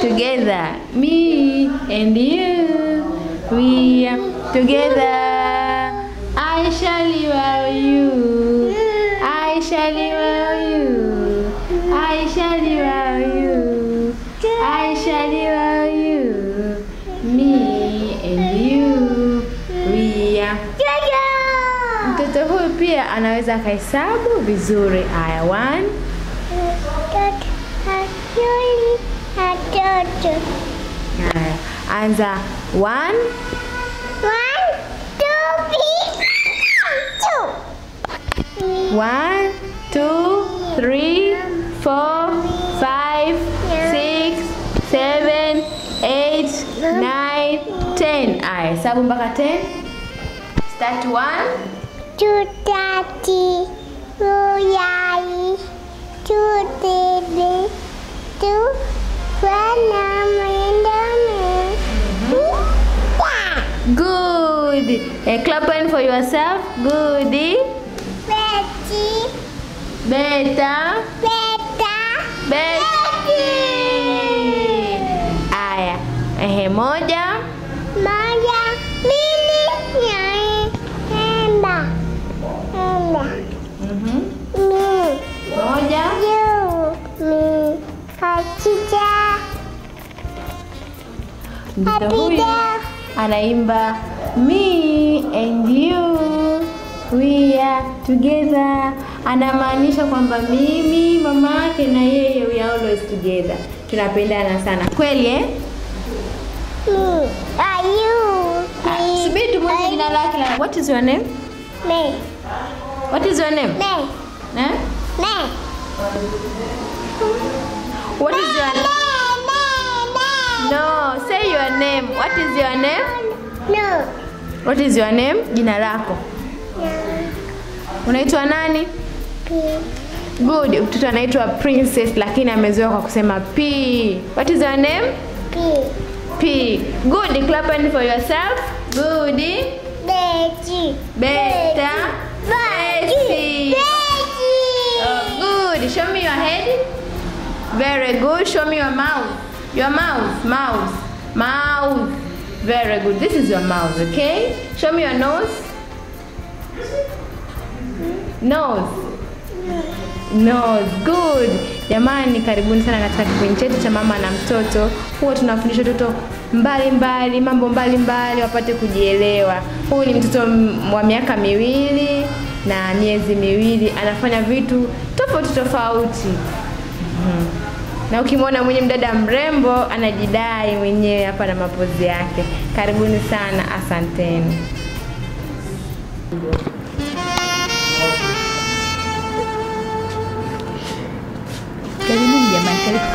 together. Me and you, we are together. I shall love you. I shall love you. I shall love you. I shall love you. Me and you, we are together. Mtoto huyu pia anaweza akahesabu vizuri. Aya, one, two. And the one. One, two, three, two. One, two, three, four, five, six, seven, eight, nine, ten. Aye, sabu ten. Start one. Two, thirty. Good. A clap hand for yourself. Goody. Betty, Better. Beta, Betty. Mtoto huyu anaimba me and you we are together. Anamaanisha kwamba mimi mama yake na yeye we are always together, tunapendana sana kweli eh? Mm. Are Ah, Mi, Subiri tumuulize jina lake. la- What is your name? Me, What is your name? Me, Eh? Me. What is your name? Your name. What is your name? No. What is your name? Jina lako. Unaitwa nani? Good. Mtoto anaitwa Princess lakini amezoea kwa kusema P. What is your name? P. P. Good. Clap hand for yourself. Good. Betty. Beta. Bessie. Betty. Oh, good. Show me your head. Very good. Show me your mouth. Your mouth. Mouth. Mouth. Very good. This is your mouth, okay? Show me your nose. Nose. Nose. Good. Jamani, karibuni sana katika kipindi chetu cha mama na mtoto. Huwa tunafundisha watoto mbali, mambo mbalimbali wapate kujielewa. Huyu ni mtoto wa miaka miwili na miezi miwili, anafanya vitu tofauti tofauti. Mhm. Na ukimwona mwenye mdada mrembo anajidai mwenyewe hapa na mapozi yake. Karibuni sana, asanteni. Karibuni jamani, karibu.